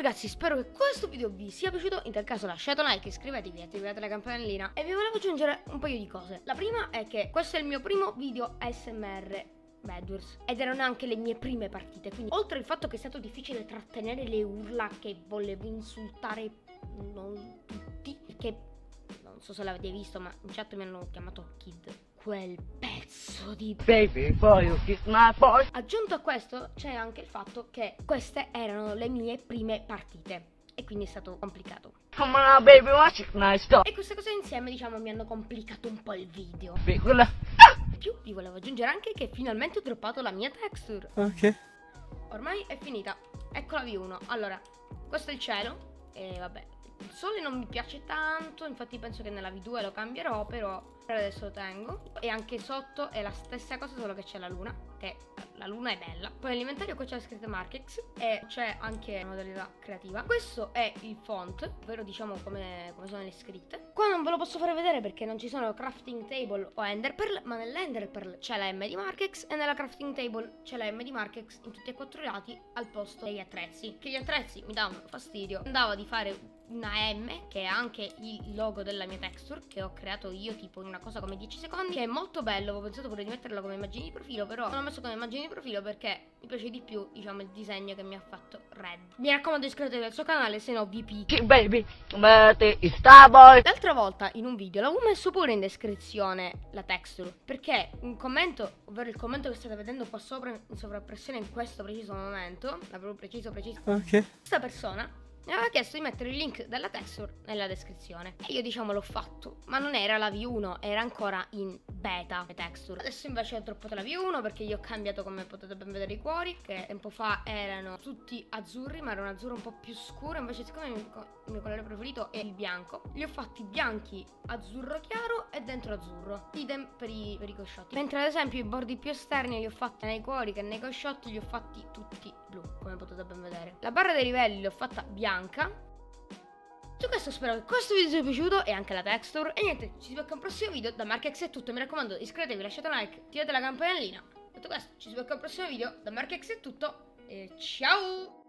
ragazzi, spero che questo video vi sia piaciuto. In tal caso lasciate un like, iscrivetevi, attivate la campanellina e vi volevo aggiungere un paio di cose. La prima è che questo è il mio primo video ASMR Bedwars ed erano anche le mie prime partite quindi oltre al fatto che è stato difficile trattenere le urla che volevo insultare non tutti perché non so se l'avete visto ma in chat mi hanno chiamato kid quel pezzo di Baby boy, you kiss my boy. Aggiunto a questo c'è anche il fatto che queste erano le mie prime partite e quindi è stato complicato. Come on, baby, watch it, nice stuff. E queste cose insieme diciamo mi hanno complicato un po' il video. Piccola. In più vi volevo aggiungere anche che finalmente ho droppato la mia texture. Ok. Ormai è finita. Ecco la V1. Allora, questo è il cielo e vabbè. Il sole non mi piace tanto, infatti penso che nella V2 lo cambierò, però per adesso lo tengo. E anche sotto è la stessa cosa, solo che c'è la luna, che la luna è bella. Poi nell'inventario qua c'è la scritta Markex e c'è anche modalità creativa. Questo è il font, ovvero diciamo come, come sono le scritte. Qua non ve lo posso fare vedere perché non ci sono crafting table o ender pearl, ma nell'ender pearl c'è la M di Markex e nella crafting table c'è la M di Markex in tutti e quattro i lati al posto degli attrezzi. Che gli attrezzi mi davano fastidio. Andava di fare una M che è anche il logo della mia texture che ho creato io tipo in una cosa come 10 secondi che è molto bello ho pensato pure di metterla come immagine di profilo però non l'ho messo come immagine di profilo perché mi piace di più diciamo il disegno che mi ha fatto Red mi raccomando iscrivetevi al suo canale se no vi picchio Baby, star boy. L'altra volta in un video l'avevo messo pure in descrizione la texture perché un commento, ovvero il commento che state vedendo qua sopra in sovrappressione in questo preciso momento, l'avevo preciso preciso, Ok. questa persona mi aveva chiesto di mettere il link della texture nella descrizione. E io diciamo l'ho fatto. Ma non era la V1 era ancora in beta le texture. Adesso invece ho droppato la V1 perché io ho cambiato come potete ben vedere i cuori che tempo fa erano tutti azzurri ma era un azzurro un po' più scuro. Invece siccome il mio, il mio colore preferito è il bianco li ho fatti bianchi azzurro chiaro e dentro azzurro. Idem per i, per i cosciotti. Mentre ad esempio i bordi più esterni li ho fatti nei cuori che nei cosciotti li ho fatti tutti blu come potete ben vedere la barra dei livelli l'ho fatta bianca su questo spero che questo video vi sia piaciuto e anche la texture. E niente, ci si becca un prossimo video. Da Markex è tutto. Mi raccomando, iscrivetevi, lasciate un like, attivate la campanellina. Detto questo, ci si becca un prossimo video. Da Markex è tutto. E ciao!